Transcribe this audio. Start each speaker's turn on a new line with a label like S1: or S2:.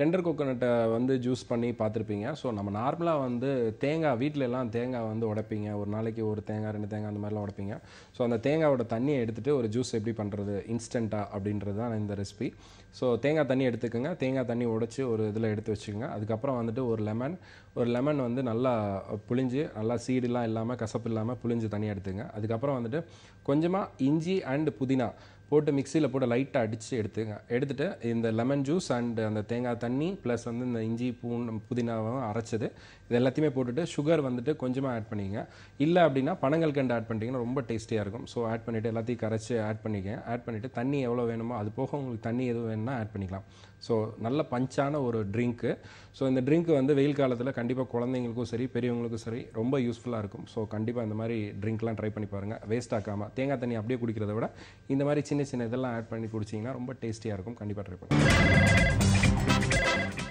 S1: Tender கோகோனட்டை வந்து juice பண்ணி பார்த்துருப்பீங்க. ஸோ நம்ம நார்மலாக வந்து தேங்காய் வீட்டில எல்லாம் தேங்காய் வந்து உடைப்பீங்க. ஒரு நாளைக்கு ஒரு தேங்காய் ரெண்டு தேங்காய் அந்த மாதிரிலாம் உடைப்பீங்க. ஸோ அந்த தேங்காயோட தண்ணியை எடுத்துகிட்டு ஒரு ஜூஸ் எப்படி பண்ணுறது இன்ஸ்டண்ட்டாக அப்படின்றது தான் இந்த ரெசிபி ஸோ தேங்காய் தண்ணி எடுத்துக்கோங்க. தேங்காய் தண்ணி உடைச்சி ஒரு இதில் எடுத்து வச்சுக்கோங்க. அதுக்கப்புறம் வந்துட்டு ஒரு லெமன் ஒரு லெமன் வந்து நல்லா புளிஞ்சு நல்லா சீடுலாம் இல்லாமல் கசப்பு இல்லாமல் புளிஞ்சு தண்ணி எடுத்துங்க அதுக்கப்புறம் வந்துட்டு கொஞ்சமாக இஞ்சி அண்ட் புதினா. போட்டு மிக்சியில் போட்டு லைட்டாக அடித்து எடுத்துங்க. எடுத்துட்டு இந்த லெமன் ஜூஸ் அண்டு அந்த தேங்காய் தண்ணி ப்ளஸ் வந்து இந்த இஞ்சி பூண்டு புதினாவும் அரைச்சது. இது எல்லாத்தையுமே போட்டுட்டு சுகர் வந்துட்டு கொஞ்சமாக ஆட் பண்ணிக்கங்க இல்லை அப்படின்னா பனங்கள் கண்டு ஆட் பண்ணிட்டீங்கன்னா ரொம்ப டேஸ்டியாக இருக்கும். ஸோ ஆட் பண்ணிவிட்டு எல்லாத்தையும் கரைச்சி ஆட் பண்ணிக்கங்க ஆட் பண்ணிவிட்டு தண்ணி எவ்வளோ வேணுமோ அது போக உங்களுக்கு தண்ணி எதுவும் வேணும்னா ஆட் பண்ணிக்கலாம். ஸோ நல்ல பஞ்சான ஒரு ட்ரிங்க்கு ஸோ இந்த ட்ரிங்க் வந்து வெயில் காலத்தில் கண்டிப்பாக குழந்தைங்களுக்கும் சரி பெரியவங்களுக்கும் சரி ரொம்ப யூஸ்ஃபுல்லாக இருக்கும். ஸோ கண்டிப்பாக இந்த மாதிரி ட்ரிங்க்லாம் ட்ரை பண்ணி பாருங்கள் வேஸ்ட் ஆக்காமல் தேங்காய் தண்ணி அப்படியே குடிக்கிறத விட இந்த மாதிரி சின்ன சின்ன சின்ன இதெல்லாம் ஆட் பண்ணி குடிச்சிங்கன்னா ரொம்ப டேஸ்டியாக இருக்கும். கண்டிப்பாக ட்ரை பண்ணுங்கள்